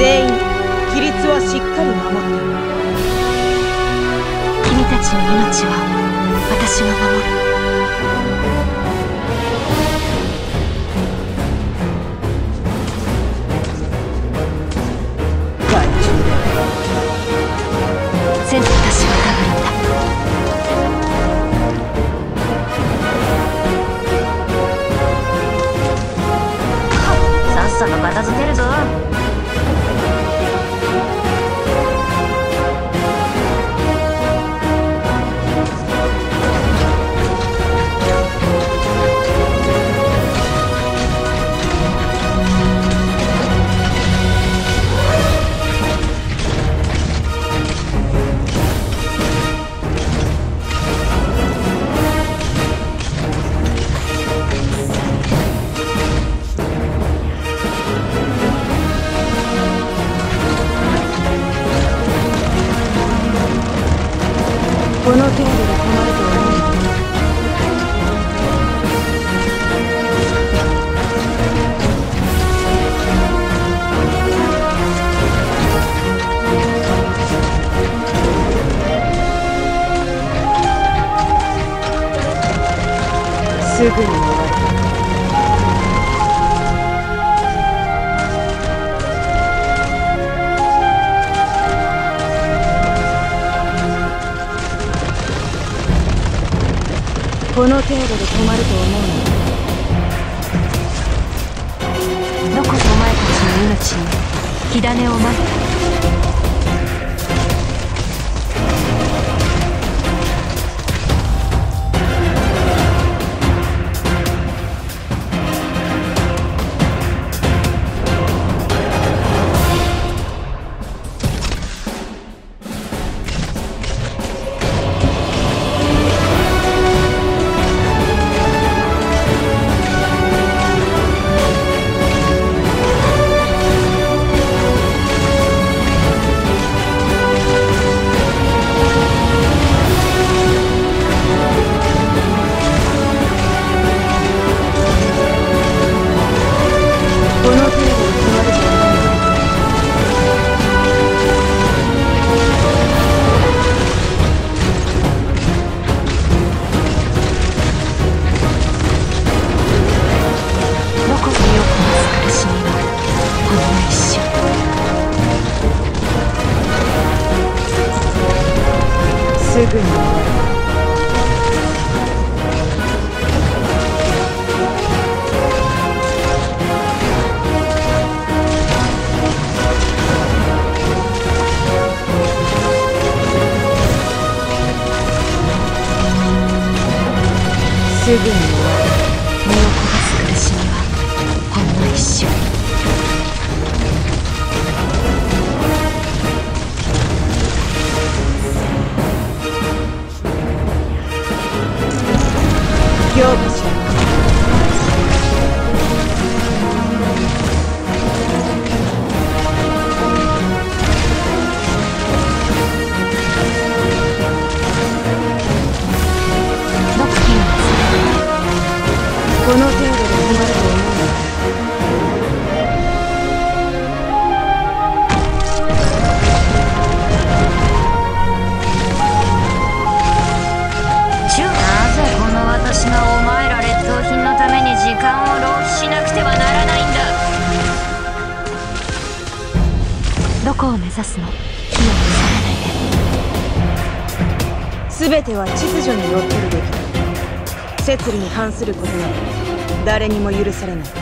全員規律はしっかり守って君たちの命は私が守る。害虫だ全部私が頼る。んださっさと片付ける。ぞこの程度で困ると思うす。ぐに終わこの程度で止まると思うの。どこぞお前たちの命に火種をまいた瞬すぐにこを目指すの。気を見全ては秩序によってるべき。だ摂理に反することは誰にも許されない。